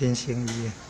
天星一